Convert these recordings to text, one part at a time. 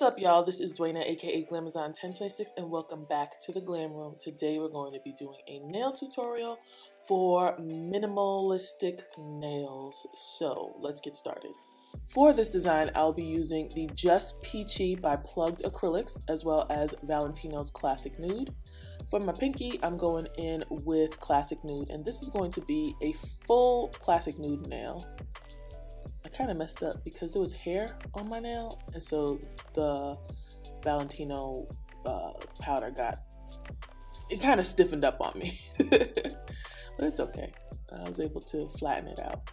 What's up, y'all? This is Dwayna, aka Glamazon1026, and welcome back to the Glam Room. Today, we're going to be doing a nail tutorial for minimalistic nails. So, let's get started. For this design, I'll be using the Just Peachy by Plug'd Acrylics, as well as Valentino's Classic Nude. For my pinky, I'm going in with Classic Nude, and this is going to be a full Classic Nude nail. Kind of messed up because there was hair on my nail, and so the Valentino uh, powder got it kind of stiffened up on me, but it's okay. I was able to flatten it out.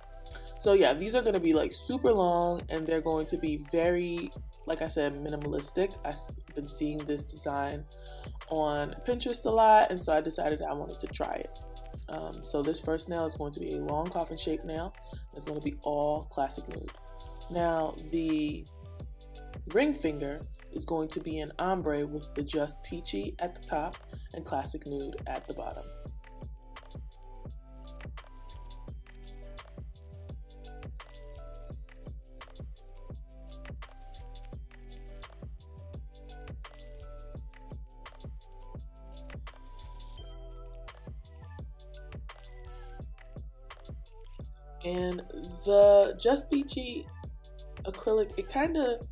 So yeah, these are going to be like super long, and they're going to be very, like I said, minimalistic. I've been seeing this design on Pinterest a lot, and so I decided I wanted to try it. Um, so this first nail is going to be a long coffin shaped nail. It's going to be all classic nude. Now the ring finger is going to be an ombre with the just peachy at the top and classic nude at the bottom. And the Just Peachy acrylic, it kind of,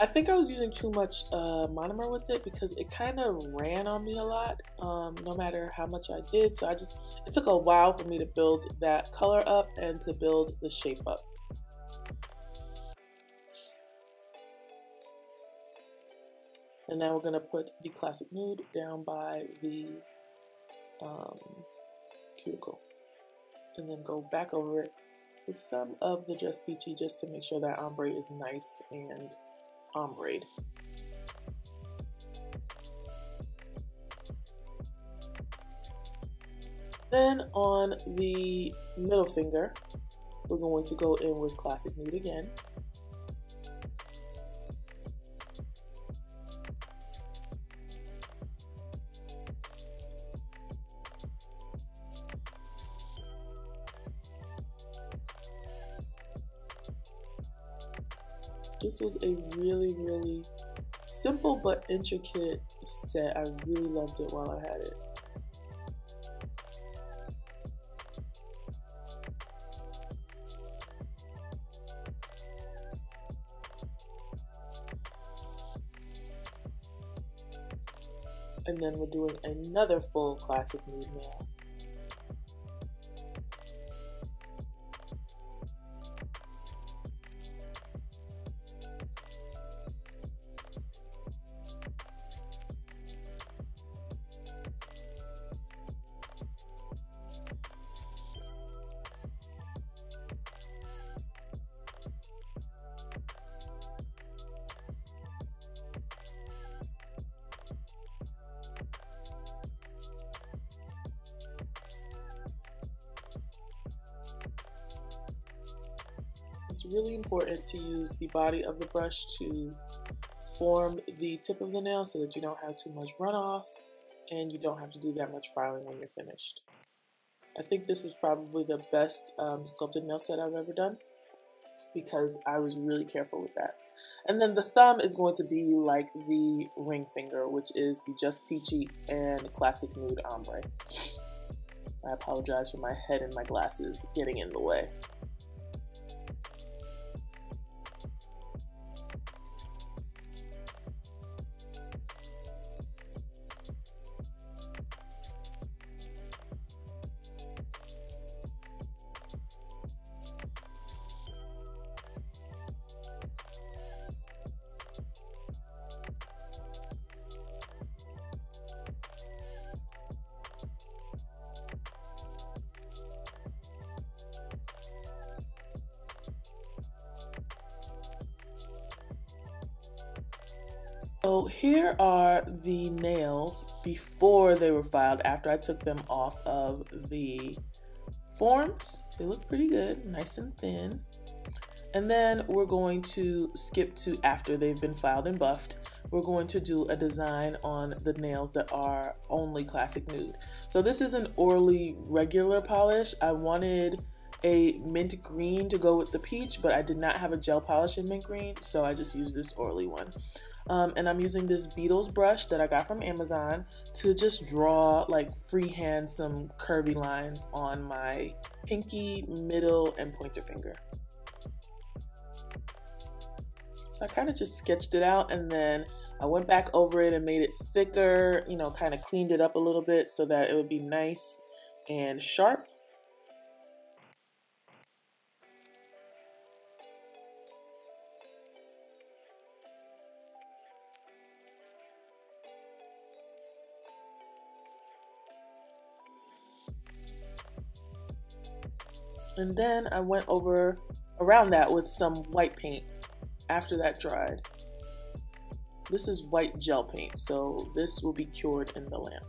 I think I was using too much uh, monomer with it because it kind of ran on me a lot, um, no matter how much I did. So I just, it took a while for me to build that color up and to build the shape up. And now we're going to put the classic nude down by the um, cuticle and then go back over it with some of the Just Peachy just to make sure that ombre is nice and ombre. Then on the middle finger, we're going to go in with Classic Nude again. This was a really, really simple but intricate set. I really loved it while I had it. And then we're doing another full classic nude nail. It's really important to use the body of the brush to form the tip of the nail so that you don't have too much runoff and you don't have to do that much filing when you're finished. I think this was probably the best um, sculpted nail set I've ever done because I was really careful with that. And then the thumb is going to be like the ring finger, which is the Just Peachy and Classic Nude Ombre. I apologize for my head and my glasses getting in the way. So here are the nails before they were filed after I took them off of the forms. They look pretty good, nice and thin. And then we're going to skip to after they've been filed and buffed. We're going to do a design on the nails that are only classic nude. So this is an Orly regular polish. I wanted a mint green to go with the peach, but I did not have a gel polish in mint green, so I just used this Orly one. Um, and I'm using this Beetles brush that I got from Amazon to just draw like freehand some curvy lines on my pinky, middle, and pointer finger. So I kind of just sketched it out and then I went back over it and made it thicker, you know, kind of cleaned it up a little bit so that it would be nice and sharp. And then I went over around that with some white paint after that dried. This is white gel paint, so this will be cured in the lamp.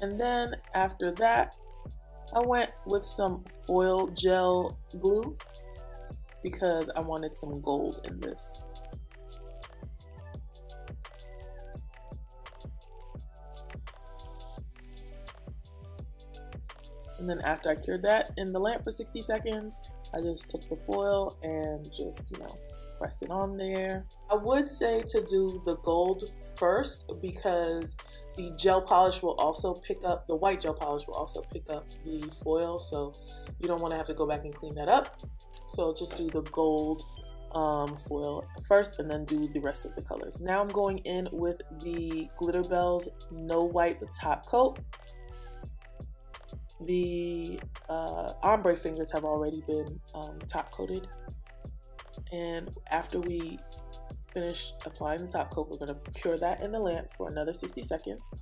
And then after that, I went with some foil gel glue because I wanted some gold in this. And then after I cured that in the lamp for 60 seconds, I just took the foil and just, you know, pressed it on there. I would say to do the gold first because the gel polish will also pick up, the white gel polish will also pick up the foil, so you don't want to have to go back and clean that up. So just do the gold um, foil first and then do the rest of the colors. Now I'm going in with the Glitterbels No Wipe Top Coat. The uh, ombre fingers have already been um, top coated. And after we finish applying the top coat, we're going to cure that in the lamp for another 60 seconds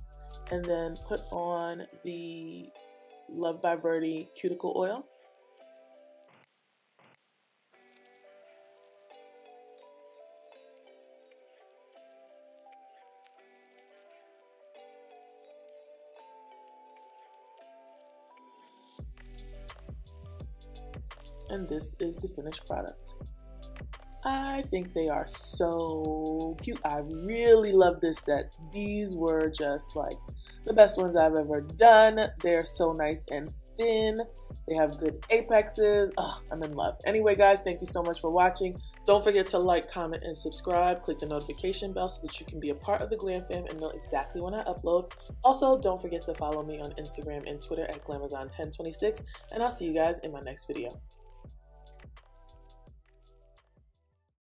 and then put on the Love by Verdi cuticle oil. And this is the finished product. I think they are so cute. I really love this set. These were just like the best ones I've ever done. They're so nice and thin. They have good apexes. Oh, I'm in love. Anyway, guys, thank you so much for watching. Don't forget to like, comment, and subscribe. Click the notification bell so that you can be a part of the Glam Fam and know exactly when I upload. Also, don't forget to follow me on Instagram and Twitter at Glamazon1026, and I'll see you guys in my next video.